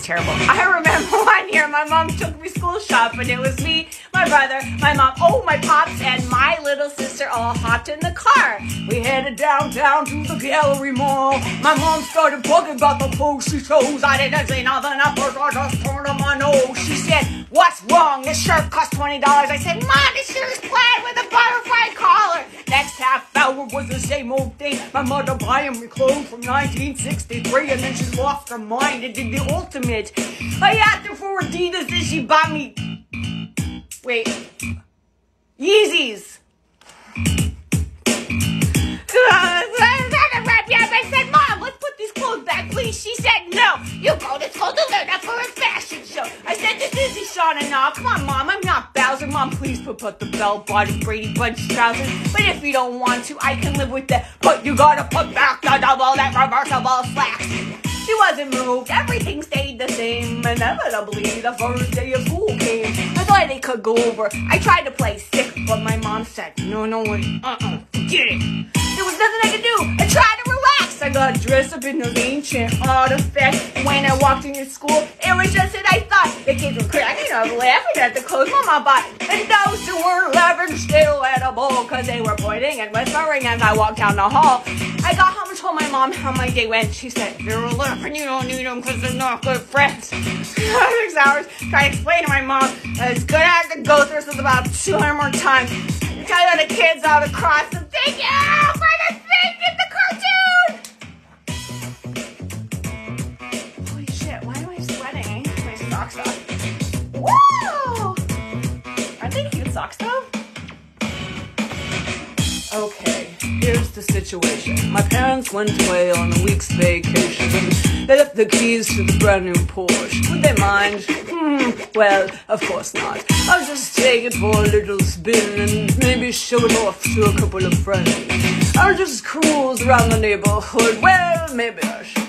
terrible. I remember one year my mom took me school shopping. It was me, my brother, my mom, oh, my pops, and my little sister all hopped in the car. We headed downtown to the gallery mall. My mom started bugging about the clothes she chose. I didn't say nothing at first. I just turned on my nose. She said, What's wrong? This shirt cost $20. I said, Mom, this shirt is plaid with a butterfly hour was the same old thing. My mother buying me clothes from 1963, and then she lost her mind and did the ultimate. I asked her for Adidas, and she bought me. Wait. Yeezys. Mom, I'm not Bowser. Mom, please put, put the belt bottom Brady Bunch trousers. But if you don't want to, I can live with that. But you gotta put back the double that reversible slacks. She wasn't moved, everything stayed the same. Inevitably, the first day of school came. I thought they could go over. I tried to play sick, but my mom said, No, no, wait, uh-uh, forget it. There was nothing I could do. I tried to I got dressed up in those ancient artifacts. When I walked into school, it was just as I thought. The kids were cracking up, laughing at the clothes Mama bought. And those who were laughing still at a bowl because they were pointing and whispering as I walked down the hall. I got home and told my mom how my day went. She said, You're laughing, you don't need them because they're not good friends. Six hours trying to explain to my mom that it's gonna have to go through this about 200 more times. Tell the kids all across the thank you for the socks though? Okay, here's the situation. My parents went away on a week's vacation they left the keys to the brand new Porsche. Would they mind? Hmm, well, of course not. I'll just take it for a little spin and maybe show it off to a couple of friends. I'll just cruise around the neighborhood. Well, maybe I should.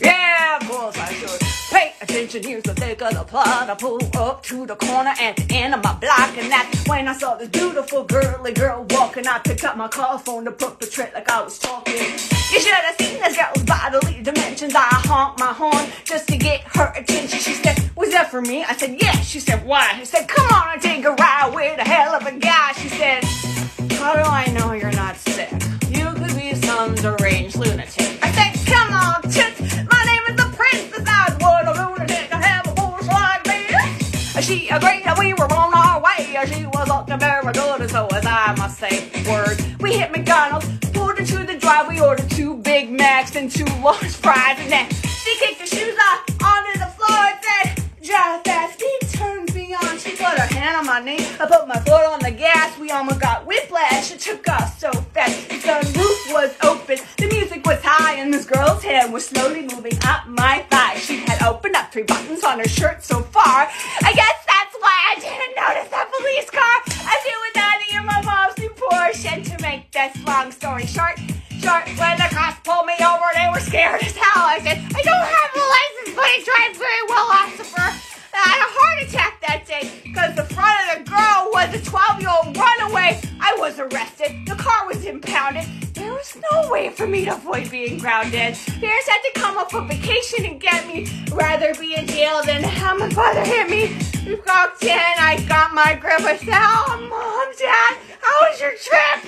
Yeah, of course I should. Pay attention, here's the thick of the plot. I pull up to the corner at the end of my block, and that's when I saw this beautiful girly girl walking. I picked up my car phone to put the trick like I was talking. You should have seen this girl's bodily dimensions. I honk my horn just to get her attention. She said, Was that for me? I said, Yeah. She said, Why? I said, Come on and take a ride with a hell of a guy. She said, How do I know you're not sick? You could be some deranged lunatic. Way. She was looking very good, and so as I must say, word. We hit McDonald's, pulled into the drive. We ordered two Big Macs and two large fries, and then she kicked her shoes off onto the floor and said, Drive fast, speed turns me on. She put her hand on my knee. I put my foot on the gas. We almost got whiplash. It took off so fast. The sunroof was open. The music was high, and this girl's hand was slowly moving up my thigh. She had opened up three buttons on her shirt so far. I guess that's why I didn't notice that police car. I did without it in my mom's new Porsche. And to make this long story short, short, when the cops pulled me over, they were scared as hell. I said, I don't have a license, but I drive very well, officer. I had a heart attack that day because the front of the girl was a 12 year old runaway. I was arrested. The car was impounded. There was no way for me to avoid being grounded. Parents had to come up on vacation and get me. Rather be in jail than have my father hit me. We walked in, I got my. I said, Oh, mom, dad, how was your trip?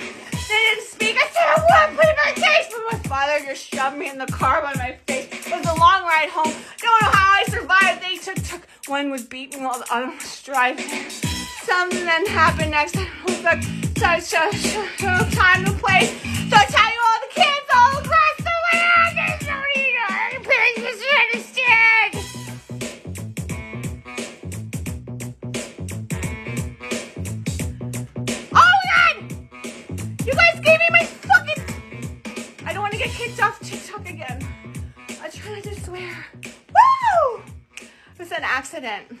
They didn't speak. I said, I want to my case. But my father just shoved me in the car by my face. It was a long ride home. Don't know how I survived. They took, took one was beat me while the other was driving. Something then happened next I was like, so, so, so, time to play. So I accident.